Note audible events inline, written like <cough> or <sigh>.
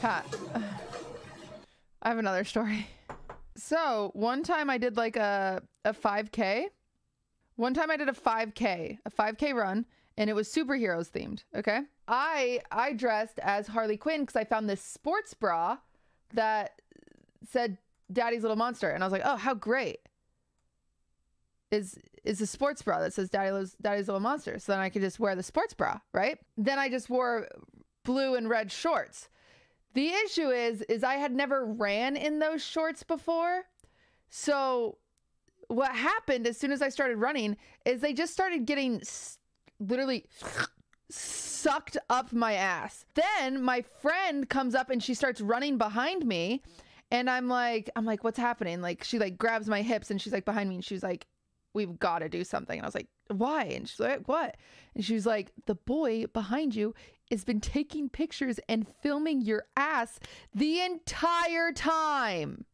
<sighs> I have another story. So one time I did like a a 5K. One time I did a 5K, a 5K run, and it was superheroes themed. Okay. I I dressed as Harley Quinn because I found this sports bra that said Daddy's Little Monster, and I was like, oh, how great is is a sports bra that says Daddy loves Daddy's Little Monster. So then I could just wear the sports bra, right? Then I just wore blue and red shorts. The issue is is I had never ran in those shorts before. So what happened as soon as I started running is they just started getting literally sucked up my ass. Then my friend comes up and she starts running behind me and I'm like I'm like what's happening? Like she like grabs my hips and she's like behind me and she's like we've got to do something. And I was like why? And she's like what? And she was like the boy behind you has been taking pictures and filming your ass the entire time.